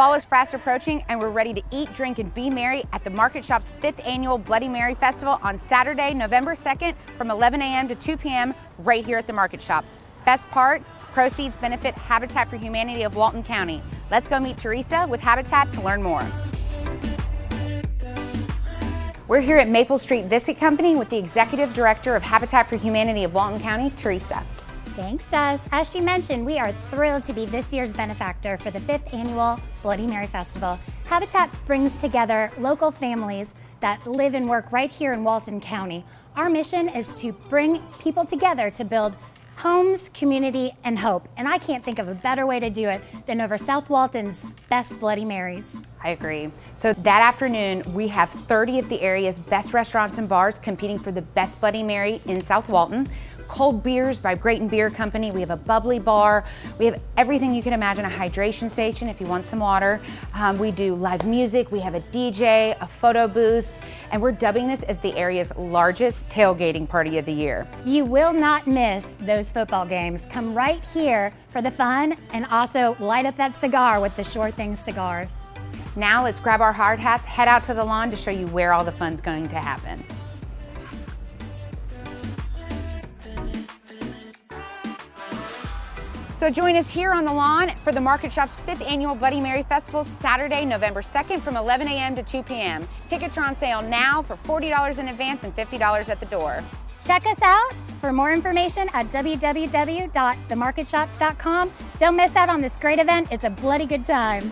Fall is fast approaching and we're ready to eat, drink, and be merry at the Market Shop's fifth annual Bloody Mary Festival on Saturday, November 2nd from 11 a.m. to 2 p.m. right here at the Market Shops. Best part, proceeds benefit Habitat for Humanity of Walton County. Let's go meet Teresa with Habitat to learn more. We're here at Maple Street Biscuit Company with the Executive Director of Habitat for Humanity of Walton County, Teresa. Thanks, Jess. As she mentioned, we are thrilled to be this year's benefactor for the fifth annual Bloody Mary Festival. Habitat brings together local families that live and work right here in Walton County. Our mission is to bring people together to build homes, community, and hope. And I can't think of a better way to do it than over South Walton's best Bloody Marys. I agree. So that afternoon, we have 30 of the area's best restaurants and bars competing for the best Bloody Mary in South Walton cold beers by Grayton Beer Company. We have a bubbly bar. We have everything you can imagine, a hydration station if you want some water. Um, we do live music. We have a DJ, a photo booth, and we're dubbing this as the area's largest tailgating party of the year. You will not miss those football games. Come right here for the fun and also light up that cigar with the Sure Things cigars. Now let's grab our hard hats, head out to the lawn to show you where all the fun's going to happen. So join us here on the lawn for the Market Shop's fifth annual Bloody Mary Festival, Saturday, November 2nd from 11 a.m. to 2 p.m. Tickets are on sale now for $40 in advance and $50 at the door. Check us out for more information at www.themarketshops.com. Don't miss out on this great event. It's a bloody good time.